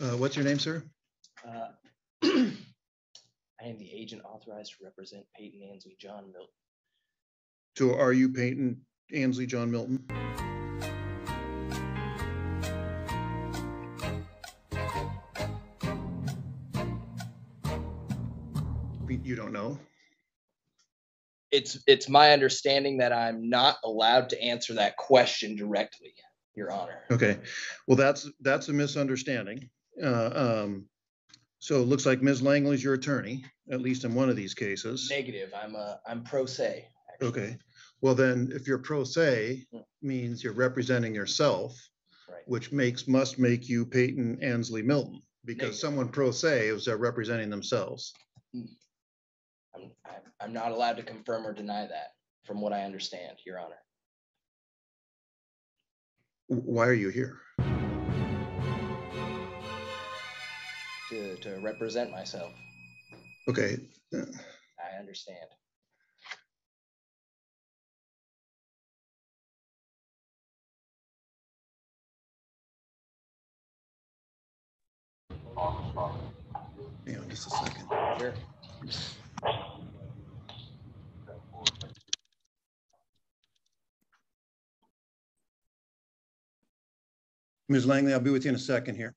Uh, What's your name, sir? Uh, I am the agent authorized to represent Peyton Ansley John Milton. So are you Peyton Ansley John Milton? You- You don't know? It's, it's my understanding that I'm not allowed to answer that question directly, Your Honor. Okay, well, that's, that's a misunderstanding. Uh, um, So it looks like Ms. Langley's your attorney, at least in one of these cases. Negative, I'm a, I'm pro se. actually. Okay, well then, if you're pro se, Hmm. means you're representing yourself, Right. which makes, must make you Peyton Ansley Milton. Because Negative. someone pro se is uh, representing themselves. I'm, I'm- I'm not allowed to confirm or deny that, from what I understand, Your Honor. Why are you here? To, to represent myself, Okay, I understand. hang on just a second. Sure. Ms. Langley, I'll be with you in a second here.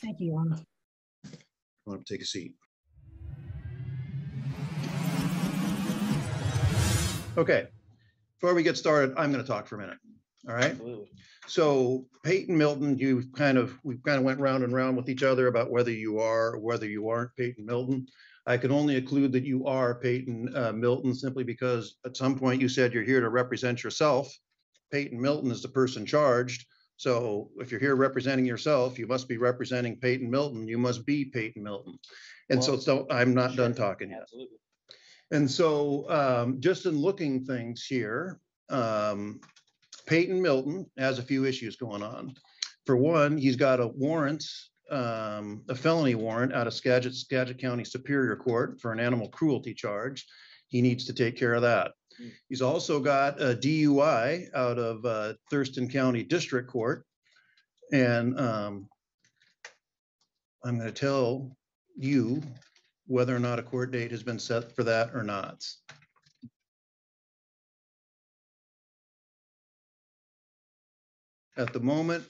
Thank you, Your Honor. I want to take a seat. Okay, before we get started, I'm going to talk for a minute. All right? Absolutely. So Peyton Milton, you kind of, we kind of went round and round with each other about whether you are or whether you aren't Peyton Milton. I can only conclude that you are Peyton uh, Milton simply because at some point you said you're here to represent yourself. Peyton Milton is the person charged. So if you're here representing yourself, you must be representing Peyton Milton. You must be Peyton Milton. And so, Well, so I'm not done talking yet. Absolutely. And so, um, just in looking things here, um, Peyton Milton has a few issues going on. For one, he's got a warrant, um, a felony warrant out of Skagit, Skagit County Superior Court for an animal cruelty charge. He needs to take care of that. Hmm. He's also got a DUI out of, uh, Thurston County District Court. And, um, I'm gonna tell you whether or not a court date has been set for that or not. At the moment,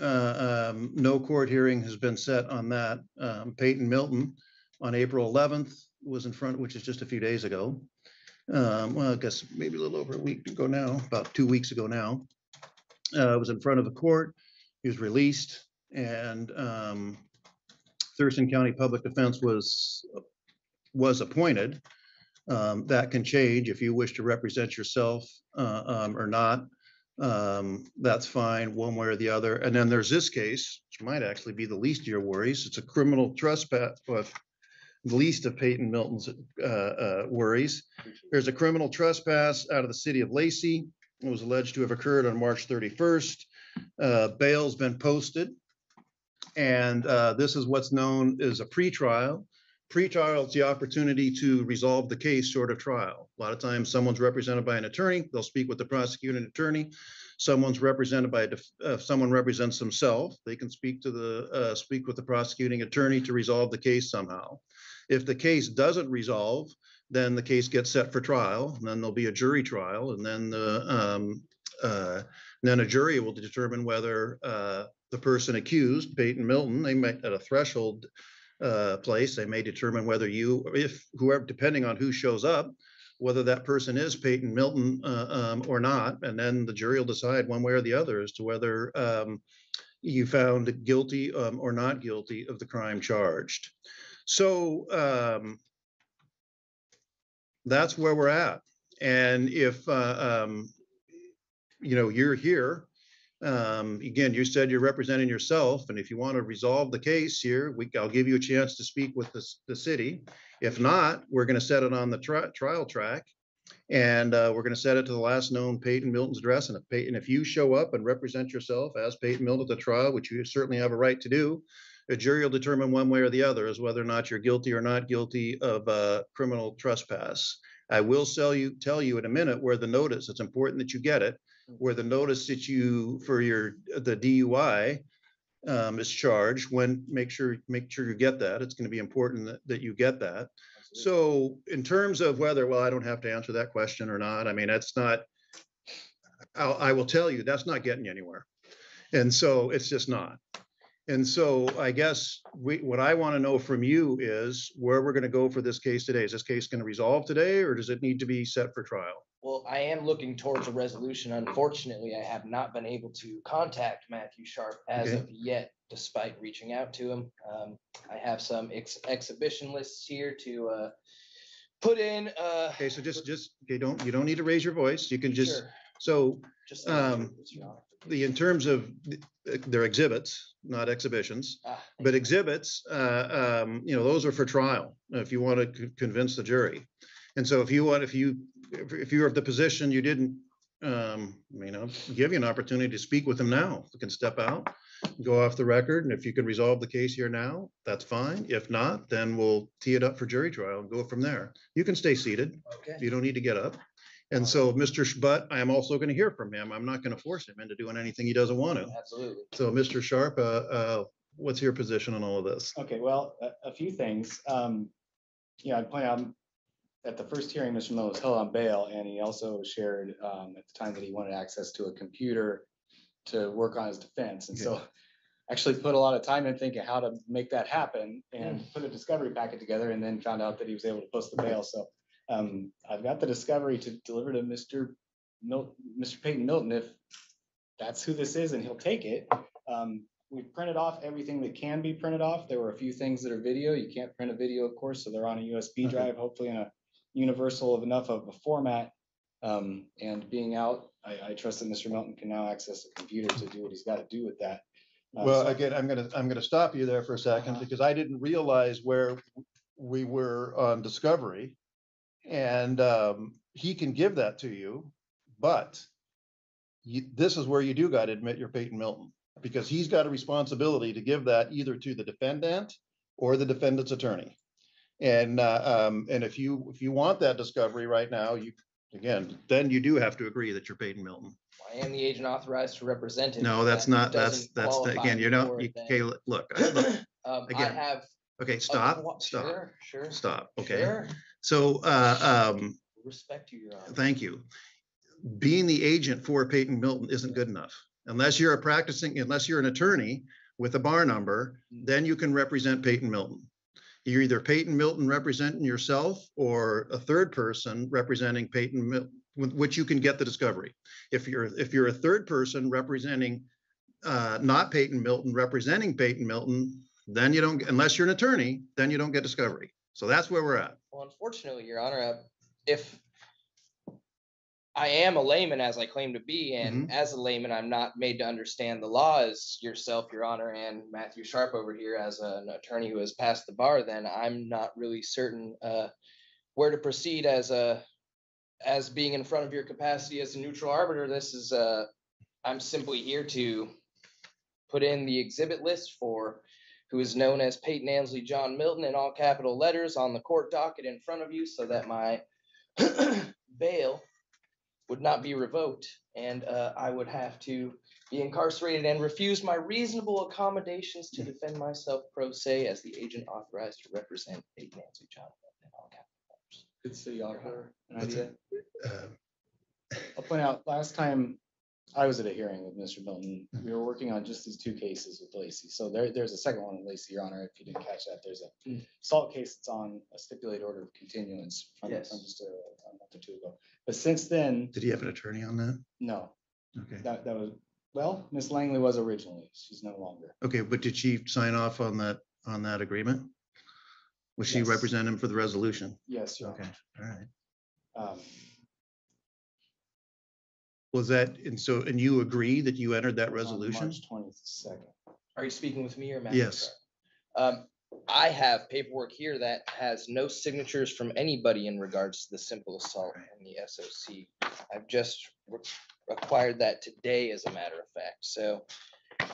uh, um, no court hearing has been set on that. Um, Peyton Milton on April eleventh was in front, which is just a few days ago. Um, Well, I guess maybe a little over a week ago now, about two weeks ago now. Uh, Was in front of the court. He was released and um, Thurston County Public Defense was, was appointed. Um, That can change if you wish to represent yourself uh, um, or not. Um, That's fine, one way or the other. And then there's this case, which might actually be the least of your worries. It's a criminal trespass, the least of Peyton Milton's uh, uh, worries. There's a criminal trespass out of the city of Lacey. It was alleged to have occurred on March 31st. Uh, Bail's been posted. And uh, this is what's known as a pretrial. Pretrial is the opportunity to resolve the case short of trial. A lot of times, someone's represented by an attorney, they'll speak with the prosecuting attorney. Someone's represented by, uh, someone represents themselves, they can speak to the, uh, speak with the prosecuting attorney to resolve the case somehow. If the case doesn't resolve, then the case gets set for trial, and then there'll be a jury trial, and then the, um, uh, then a jury will determine whether uh, the person accused, Peyton Milton, they might at a threshold uh, place, they may determine whether you, if whoever, depending on who shows up, whether that person is Peyton Milton uh, um, or not, and then the jury will decide one way or the other as to whether um, you found guilty um, or not guilty of the crime charged. So um, that's where we're at. And if, uh, um, you know, you're here, um, again, you said you're representing yourself, and if you want to resolve the case here, we, I'll give you a chance to speak with the, the city. If not, we're going to set it on the tri- trial track. And, uh, we're going to set it to the last known Peyton Milton's address. And if Peyton, if you show up and represent yourself as Peyton Milton at the trial, which you certainly have a right to do, a jury will determine one way or the other as whether or not you're guilty or not guilty of, uh, criminal trespass. I will sell you, tell you in a minute where the notice, it's important that you get it, where the notice that you, for your, the DUI, um, is charged, when, make sure, make sure you get that. It's gonna be important that, that you get that. So in terms of whether, well, I don't have to answer that question or not, I mean, that's not, I'll, I will tell you, that's not getting you anywhere. And so it's just not. And so I guess we, what I want to know from you is where we're going to go for this case today. Is this case going to resolve today or does it need to be set for trial? Well, I am looking towards a resolution. Unfortunately, I have not been able to contact Matthew Sharp as Okay. of yet, despite reaching out to him. Um, I have some ex- exhibition lists here to, uh, put in, uh. Okay, so just, just, you don't, you don't need to raise your voice. You can just, Sure, so just. um, the, in terms of, th- they're exhibits, not exhibitions. Ah, But exhibits, uh, um, you know, those are for trial, if you want to convince the jury. And so if you want, if you, if if you're of the position you didn't, um, you know, give you an opportunity to speak with him now, you can step out, go off the record, and if you can resolve the case here now, that's fine. If not, then we'll tee it up for jury trial and go from there. You can stay seated. Okay. You don't need to get up. And so Mr. Sh- But I am also going to hear from him. I'm not going to force him into doing anything he doesn't want to. Absolutely. So Mr. Sharp, uh, uh, what's your position on all of this? Okay, well, a, a few things. Um, yeah, I'd point out at the first hearing, Mr. Miller was held on bail and he also shared, um, at the time that he wanted access to a computer to work on his defense. And so actually put a lot of time in thinking how to make that happen and put a discovery packet together and then found out that he was able to post the bail. So, um, I've got the discovery to deliver to Mr. Mil- Mr. Peyton Milton if that's who this is and he'll take it. Um, we printed off everything that can be printed off. There were a few things that are video. You can't print a video, of course, so they're on a USB drive, hopefully in a universal of enough of a format. Um, and being out, I, I trust that Mr. Milton can now access a computer to do what he's got to do with that. Uh, Well, so- again, I'm gonna, I'm gonna stop you there for a second Uh-huh. because I didn't realize where we were on Discovery. And um, he can give that to you, but you, this is where you do gotta admit you're Peyton Milton. Because he's got a responsibility to give that either to the defendant or the defendant's attorney. And, uh, um, and if you, if you want that discovery right now, you, again, then you do have to agree that you're Peyton Milton. I am the agent authorized to represent him. No, that's not, that's, that's, qualify again, you don't, you, okay, look, look, I- Um, I again, have. okay, stop, stop, Sure, sure. stop, okay? sure. So, uh, um, Respect to your honor. thank you. Being the agent for Peyton Milton isn't good enough. Unless you're a practicing, unless you're an attorney with a bar number, then you can represent Peyton Milton. You're either Peyton Milton representing yourself or a third person representing Peyton, Mil- with which you can get the discovery. If you're, if you're a third person representing, uh, not Peyton Milton, representing Peyton Milton, then you don't, unless you're an attorney, then you don't get discovery. So that's where we're at. Well, unfortunately, your honor, if I am a layman as I claim to be, Mm-hmm. and as a layman, I'm not made to understand the law as yourself, your honor, and Matthew Sharp over here as an attorney who has passed the bar, then I'm not really certain uh, where to proceed as a as being in front of your capacity as a neutral arbiter. This is uh, I'm simply here to put in the exhibit list for who is known as Peyton Ansley John Milton in all capital letters on the court docket in front of you so that my bail would not be revoked and uh, I would have to be incarcerated and refuse my reasonable accommodations to defend myself pro se as the agent authorized to represent Peyton Ansley John Milton in all capital letters. Good city auditor, an What's idea. Uh, I'll point out, last time I was at a hearing with Mr. Milton, we were working on just these two cases with Lacey. So there, there's a second one with Lacey, Your Honor, if you didn't catch that. There's a Mm. salt case that's on a stipulated order of continuance from, Yes. from just a, a month or two ago. But since then, Did he have an attorney on that? no, Okay, that, that was, well, Miss Langley was originally, she's no longer. okay, but did she sign off on that, on that agreement? Was she Yes. represent him for the resolution? Yes, Your Okay, Honor. all right. Um, Was that, and so, and you agree that you entered that it on resolution? March twenty-second. Are you speaking with me or Matthew? Yes. Um, I have paperwork here that has no signatures from anybody in regards to the simple assault and the SOC. I've just re- acquired that today as a matter of fact, so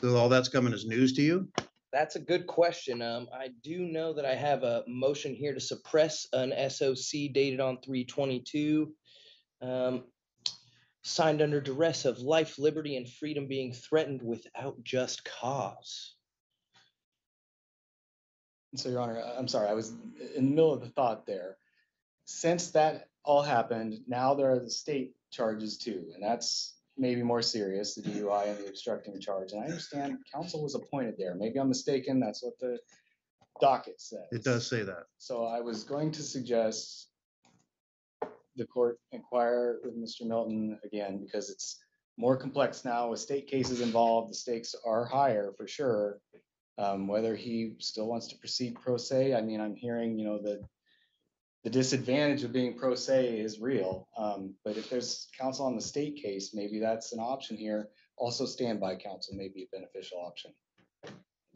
So all that's coming as news to you? that's a good question. Um, I do know that I have a motion here to suppress an SOC dated on three twenty-two. Um, signed under duress of life, liberty, and freedom being threatened without just cause. So, Your Honor, I'm sorry, I was in the middle of the thought there. Since that all happened, now there are the state charges too, and that's maybe more serious, the DUI and the obstructing charge. And I understand counsel was appointed there. Maybe I'm mistaken. That's what the docket says. It does say that. So I was going to suggest the court inquire with Mr. Milton again, because it's more complex now with state cases involved. The stakes are higher for sure. Um, whether he still wants to proceed pro se, I mean, I'm hearing, you know, the the disadvantage of being pro se is real. Um, but if there's counsel on the state case, maybe that's an option here. Also standby counsel may be a beneficial option.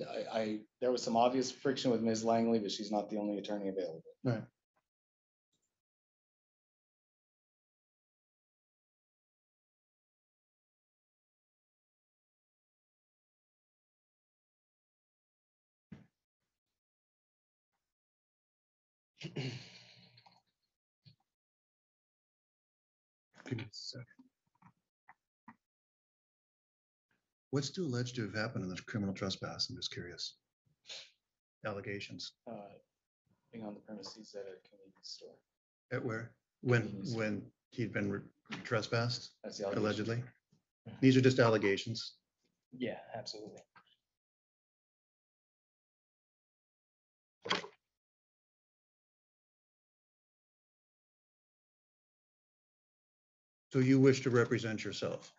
I, I, there was some obvious friction with Ms. Langley, but she's not the only attorney available. Right. Give me a second. What's alleged to have happened in the criminal trespass? I'm just curious. Allegations. Uh, Being on the premises at a convenience store. At where? When, Convenience. when he'd been re- trespassed That's the allegation. allegedly? These are just allegations. Yeah, absolutely. So you wish to represent yourself?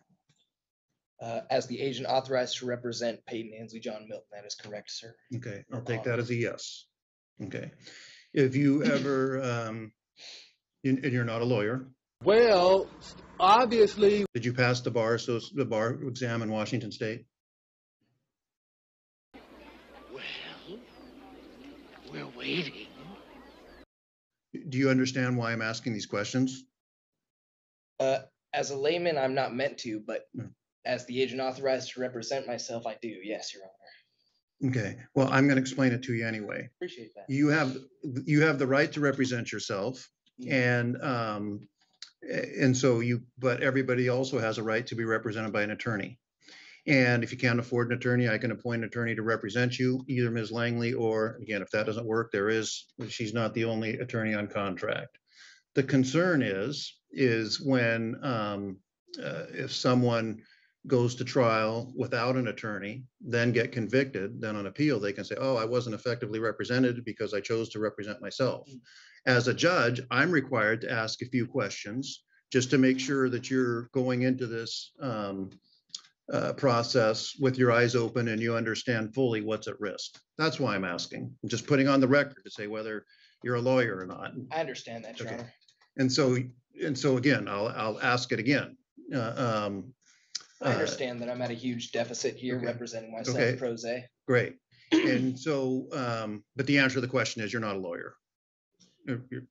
Uh, as the agent authorized to represent Peyton Ansley John Milton, that is correct, sir. Okay, I'll take that as a yes. Okay. If you ever, um, and and you're not a lawyer, Well, obviously, did you pass the bar, so the bar exam in Washington State? well, we're waiting. Do you understand why I'm asking these questions? Uh, as a layman, I'm not meant to, but Hmm. as the agent authorized to represent myself, I do. Yes, Your Honor. Okay, well, I'm gonna explain it to you anyway. Appreciate that. You have, you have the right to represent yourself and, um, a- and so you, but everybody also has a right to be represented by an attorney. And if you can't afford an attorney, I can appoint an attorney to represent you, either Ms. Langley or, again, if that doesn't work, there is, she's not the only attorney on contract. The concern is, is when, um, uh, if someone goes to trial without an attorney, then get convicted, then on appeal, they can say, oh, I wasn't effectively represented because I chose to represent myself. As a judge, I'm required to ask a few questions just to make sure that you're going into this um, uh, process with your eyes open and you understand fully what's at risk. That's why I'm asking, I'm just putting on the record to say whether you're a lawyer or not. I understand that, Your Okay. Honor. And so, and so again, I'll, I'll ask it again. Uh, um, I uh, understand that I'm at a huge deficit here okay. representing myself Okay. pro se. Great. And so, um, but the answer to the question is you're not a lawyer. You're- you're-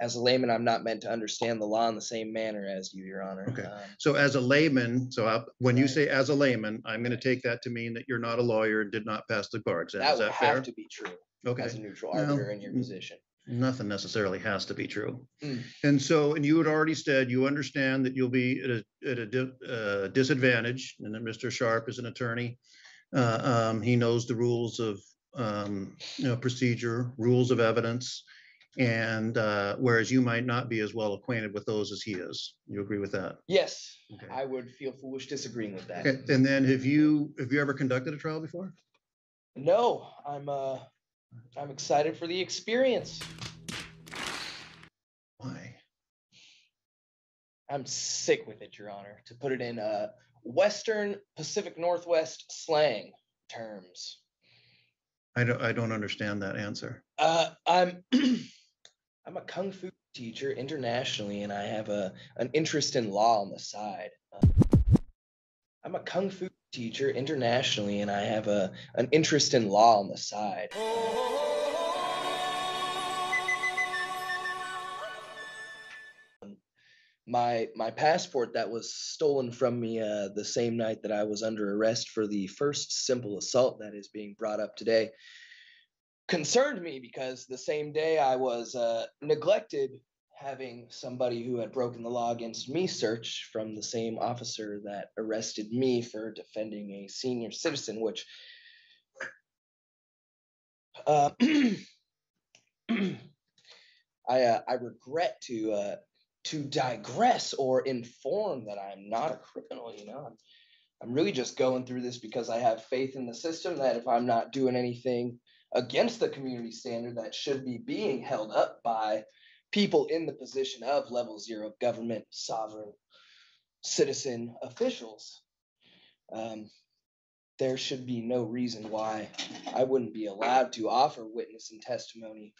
As a layman, I'm not meant to understand the law in the same manner as you, Your Honor. Okay. Um, So as a layman, so I- when you Right. say as a layman, I'm going to take that to mean that you're not a lawyer and did not pass the bar exam. That Is would that fair? have to be true Okay. as a neutral Well, arbiter in your mm, position. Nothing necessarily has to be true. Mm. And so, and you had already said, you understand that you'll be at a, at a di- uh, disadvantage and that Mr. Sharp is an attorney. Uh, um, he knows the rules of, um, you know, procedure, rules of evidence. And, uh, whereas you might not be as well acquainted with those as he is. You agree with that? Yes, Okay. I would feel foolish disagreeing with that. Okay, and then have you, have you ever conducted a trial before? No, I'm uh I'm excited for the experience. Why? I'm sick with it, Your Honor, to put it in uh Western Pacific Northwest slang terms. I don't, I don't understand that answer. Uh I'm I'm a kung fu teacher internationally and I have a an interest in law on the side. Uh, I'm a kung fu teacher internationally and I have a an interest in law on the side. my my passport that was stolen from me uh, the same night that I was under arrest for the first simple assault that is being brought up today concerned me because the same day I was uh, neglected having somebody who had broken the law against me search from the same officer that arrested me for defending a senior citizen which Uh, I uh, I regret to uh, to digress or inform that I'm not a criminal. You know, I'm I'm really just going through this because I have faith in the system that if I'm not doing anything against the community standard that should be being held up by people in the position of level zero government sovereign citizen officials. Um, there should be no reason why I wouldn't be allowed to offer witness and testimony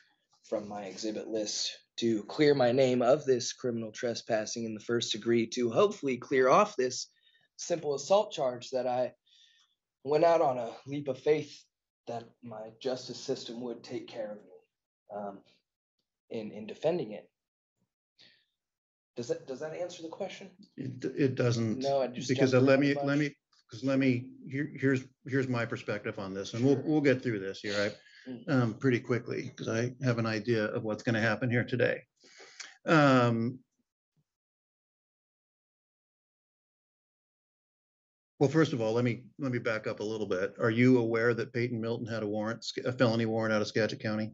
from my exhibit list to clear my name of this criminal trespassing in the first degree to hopefully clear off this simple assault charge that I went out on a leap of faith that my justice system would take care of me um, in in defending it. Does that does that answer the question? It, it doesn't. No, I just Because let around a me, let me, because let me, here, here's, here's my perspective on this, and we'll, we'll get through this here, Mm. I, um, pretty quickly, because I have an idea of what's gonna happen here today. Um. Well, first of all, let me, let me back up a little bit. Are you aware that Peyton Milton had a warrant, a felony warrant out of Skagit County?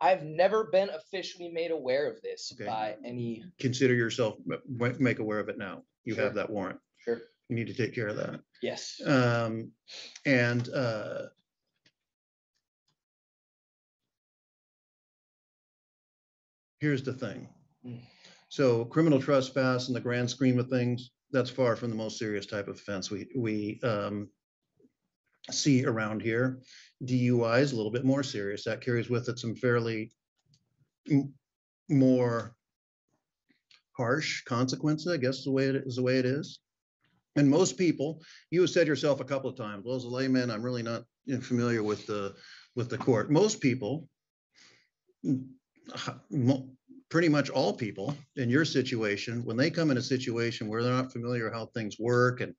I've never been officially made aware of this Okay. by any. Consider yourself, ma- make aware of it now. You Sure. have that warrant. Sure. You need to take care of that. Yes. Um, and, uh. Here's the thing. Mm. So criminal trespass in the grand scheme of things, that's far from the most serious type of offense we, we, um. See around here. DUI is a little bit more serious. That carries with it some fairly. More. Harsh consequences, I guess, the way it is, the way it is. And most people, you have said yourself a couple of times, well, as a layman, I'm really not familiar with the, with the court. Most people, mm, pretty much all people in your situation, when they come in a situation where they're not familiar how things work and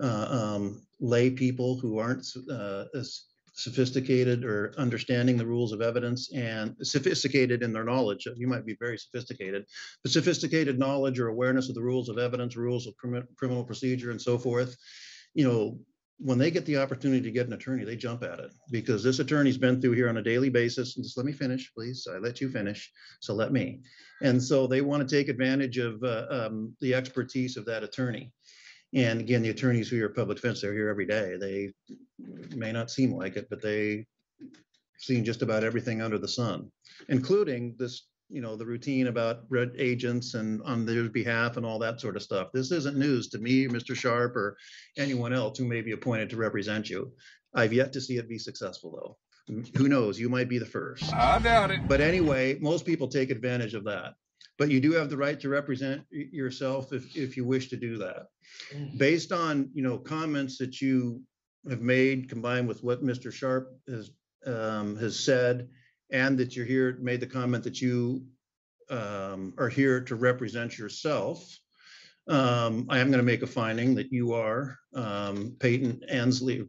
um, lay people who aren't uh, as sophisticated or understanding the rules of evidence and sophisticated in their knowledge. You might be very sophisticated, but sophisticated knowledge or awareness of the rules of evidence, rules of crimi- criminal procedure and so forth, you know, when they get the opportunity to get an attorney, they jump at it because this attorney's been through here on a daily basis. And just let me finish, please. I let you finish. So let me. And so they want to take advantage of uh, um, the expertise of that attorney. And again, the attorneys who are public defense, they're here every day. They may not seem like it, but they seen just about everything under the sun, including this, you know, the routine about red agents and on their behalf and all that sort of stuff. This isn't news to me, Mr. Sharp, or anyone else who may be appointed to represent you. I've yet to see it be successful, though. Who knows? You might be the first. I doubt it. But anyway, most people take advantage of that. But you do have the right to represent yourself if, if you wish to do that. Based on, you know, comments that you have made combined with what Mr. Sharp has, um, has said, and that you're here, made the comment that you um, are here to represent yourself. Um, I am going to make a finding that you are um, Peyton Ansley,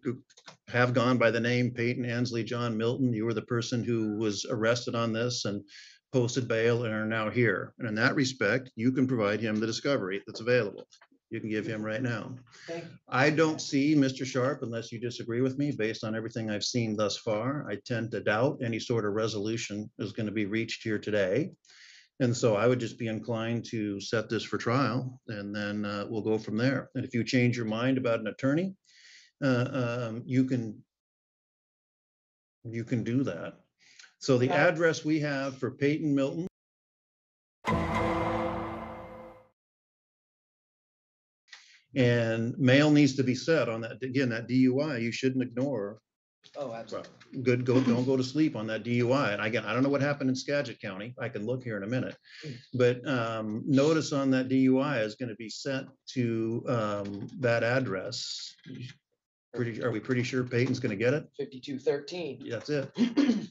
have gone by the name Peyton Ansley John Milton. You were the person who was arrested on this and posted bail and are now here. And in that respect, you can provide him the discovery that's available. You can give him right now. Thank you. I don't see Mr. Sharp unless you disagree with me, based on everything I've seen thus far. I tend to doubt any sort of resolution is going to be reached here today. And so I would just be inclined to set this for trial and then uh, we'll go from there. And if you change your mind about an attorney, uh, um, you can you can do that. So the address we have for Peyton Milton and mail needs to be set on that, again, that DUI, you shouldn't ignore Oh, absolutely. good, go, don't go to sleep on that DUI. And again, I don't know what happened in Skagit County. I can look here in a minute. But um, notice on that DUI is going to be sent to um, that address. Pretty, are we pretty sure Peyton's going to get it? Fifty-two thirteen. That's it.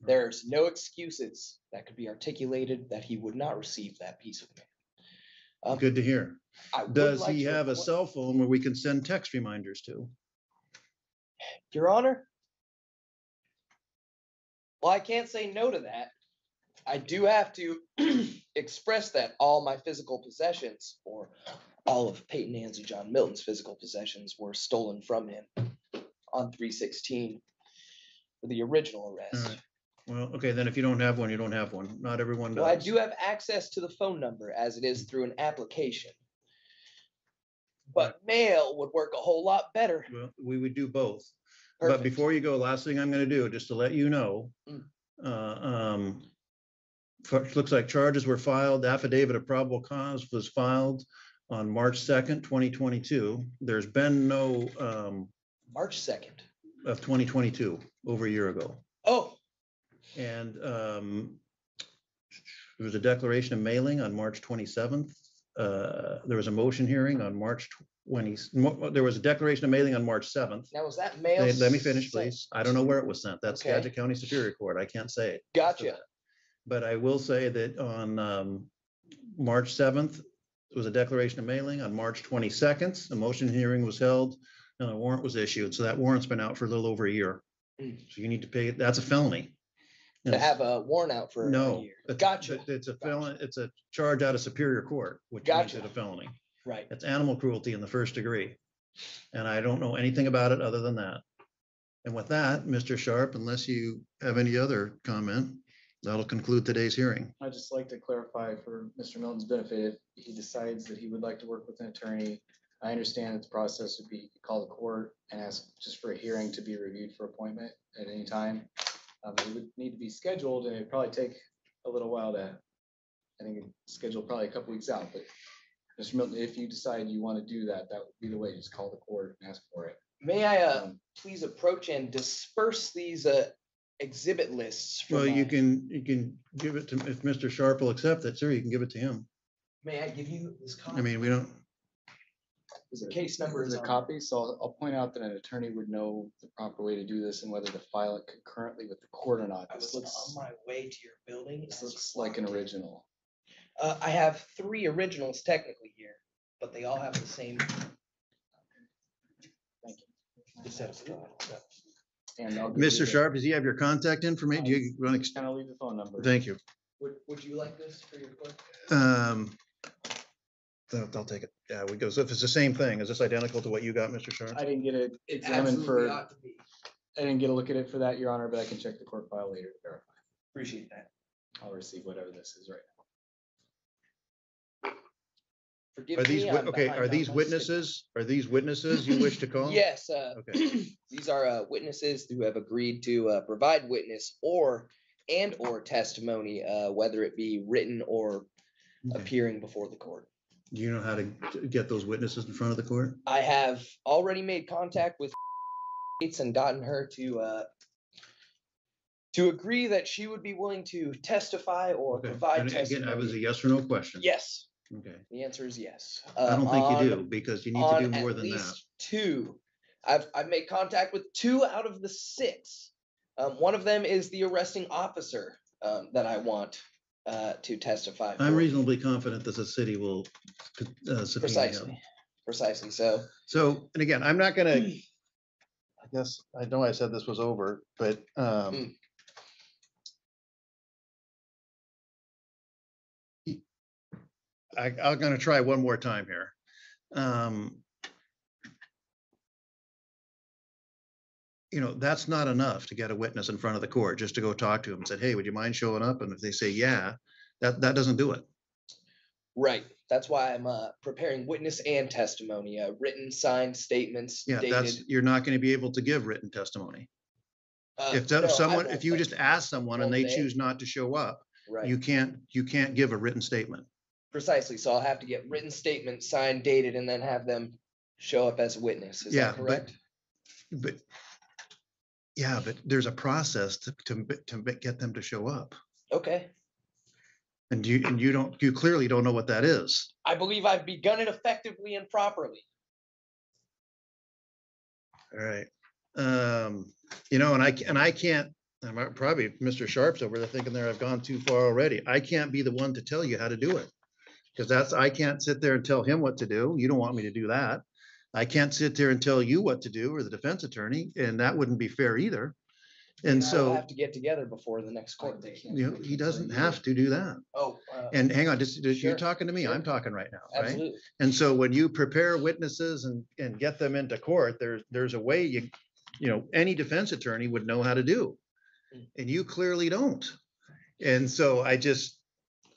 There's no excuses that could be articulated that he would not receive that piece of mail. Um, Good to hear. I Does like he have a cell phone where we can send text reminders to? Your Honor? Well, I can't say no to that. I do have to express that all my physical possessions, or all of Peyton Ansley John Milton's physical possessions, were stolen from him on three sixteen. for the original arrest. right. Well, okay, then if you don't have one, you don't have one. Not everyone does. Well, I do have access to the phone number as it is through an application. But mail would work a whole lot better. Well, we would do both. But Perfect. before you go, last thing I'm gonna do, just to let you know. Mm. uh, um, for- Looks like charges were filed, affidavit of probable cause was filed on March second, twenty twenty-two. There's been no, um, March second. of twenty twenty-two, over a year ago. Oh, And um, there was a declaration of mailing on March twenty-seventh. Uh, There was a motion hearing on March twenty, mo- there was a declaration of mailing on March seventh. now was that mail? Let let me finish, sent? please. I don't know where it was sent. That's Okay. Skagit County Superior Court. I can't say it. Gotcha. But I will say that on um, March seventh, it was a declaration of mailing. On March twenty-second, a motion hearing was held and a warrant was issued. So that warrant's been out for a little over a year. Mm. So you need to pay, that's a felony. And To have a warrant out for a No. year. it's- Gotcha. it- It's a Gotcha. felon, it's a charge out of Superior Court, which makes Gotcha. it a felony. Right. It's animal cruelty in the first degree. And I don't know anything about it other than that. And with that, Mr. Sharp, unless you have any other comment, that'll conclude today's hearing. I'd just like to clarify for Mr. Milton's benefit, if he decides that he would like to work with an attorney, I understand that the process would be call the court and ask just for a hearing to be reviewed for appointment at any time. Um, it would need to be scheduled and it'd probably take a little while to, I think, schedule probably a couple weeks out, but Mr. Milton, if you decide you want to do that, that would be the way, just call the court and ask for it. May I, uh, Um, please approach and disperse these, uh, exhibit lists? from Well, you my- can, you can give it to, if Mr. Sharp will accept it, sir, you can give it to him. May I give you this copy? I mean, we don't, Is it- Case number is is a on- copy, so I'll, I'll point out that an attorney would know the proper way to do this and whether to file it concurrently with the court or not. I This was looks, on my way to your building. this as looks like an walked in. original. Uh, I have three originals technically here, but they all have the same. Thank the set. And I'll give Mr. you Sharp, does he have your contact information? Do you want to, Kind of leave the phone number. thank you. Would, would you like this for your book? Um, They'll, they'll take it. Yeah, we go. So if it's the same thing, is this identical to what you got, Mr. Sharp? I didn't get it It examined absolutely for, ought to be. I didn't get a look at it for that, Your Honor, but I can check the court file later to verify. Appreciate that. I'll receive whatever this is right Forgive Are these, me, wit- I'm okay, behind are on these my witnesses, are these witnesses you wish to call? Yes, uh, Okay, these are uh, witnesses who have agreed to uh, provide witness or and or testimony, uh, whether it be written or Okay. appearing before the court. Do you know how to get those witnesses in front of the court? I have already made contact with and gotten her to uh, to agree that she would be willing to testify or Okay, provide and again, I was a yes or no question. Yes, Okay, the answer is yes. I don't Uh, think you do, because you need to do more than that. Two. I've I've made contact with two out of the six. Um, one of them is the arresting officer um, that I want uh, to testify. I'm for. reasonably confident that the city will uh, subpoena him. precisely, precisely. So So, and again, I'm not gonna, I guess, I know I said this was over, but, um. Mm. I, I'm gonna try one more time here. Um. You know, that's not enough to get a witness in front of the court, just to go talk to him and say, hey, would you mind showing up? And if they say, yeah, that, that doesn't do it. right, that's why I'm uh, preparing witness and testimony, uh, written, signed statements Yeah, dated. that's, you're not gonna be able to give written testimony. uh, If no, I so- someone, if you just ask someone and they Won't choose not to show up, right, you can't, you can't give a written statement. precisely. So I'll have to get written statement signed, dated, and then have them show up as a witness. Is Yeah, that but- correct? But, yeah, but there's a process to, to, to get them to show up. Okay. And you, and you don't, you clearly don't know what that is. I believe I've begun it effectively and properly. All right. Um, you know, and I, and I can't, I might probably, Mr. Sharp's over there thinking there, I've gone too far already. I can't be the one to tell you how to do it. Because that's, I can't sit there and tell him what to do. You don't want me to do that. I can't sit there and tell you what to do or the defense attorney, and that wouldn't be fair either. And We'll so, have to get together before the next court date. you know, he doesn't have to do that. Oh, uh, And hang on, just, just- Sure, you're talking to me, sure. I'm talking right now, right? absolutely. And so when you prepare witnesses and, and get them into court, there's, there's a way you, you know, any defense attorney would know how to do. And you clearly don't. And so I just,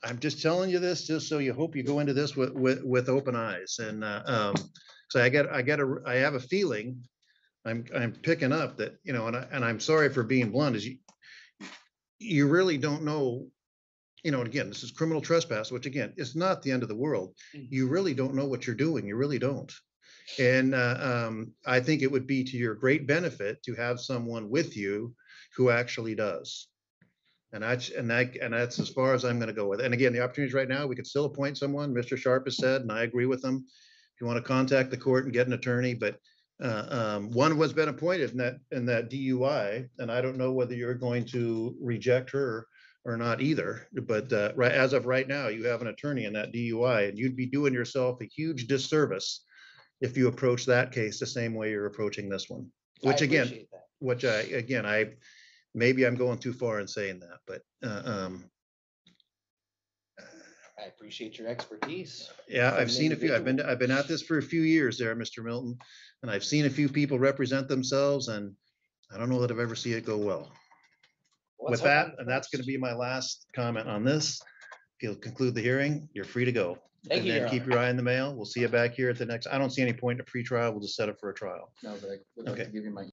I'm just telling you this, just so you hope you go into this with, with, with open eyes and, uh, um, so I get, I get a, I have a feeling, I'm, I'm picking up that, you know, and I, and I'm sorry for being blunt, is you, you really don't know, you know, and again, this is criminal trespass, which again, is not the end of the world. Mhm. You really don't know what you're doing. You really don't. And uh, um, I think it would be to your great benefit to have someone with you who actually does. And that's, and that, and that's as far as I'm gonna go with it. And again, the opportunities right now, we could still appoint someone, Mr. Sharp has said, and I agree with him. You want to contact the court and get an attorney, but uh, um, one was been appointed in that, in that DUI, and I don't know whether you're going to reject her or not either. But uh, right, as of right now, you have an attorney in that DUI, and you'd be doing yourself a huge disservice if you approach that case the same way you're approaching this one. Which again, which I, again, I, maybe I'm going too far in saying that, but uh, um, I appreciate your expertise. Yeah, I've an seen a few, I've been. I've been at this for a few years there, Mr. Milton. And I've seen a few people represent themselves and I don't know that I've ever seen it go well. Let's With hope that, and that's gonna be my last comment on this. If you'll conclude the hearing, you're free to go. Thank And you, then keep Honor. your eye in the mail. We'll see you back here at the next, I don't see any point in a pre-trial. We'll just set it for a trial. No, but I would like Okay. to give you my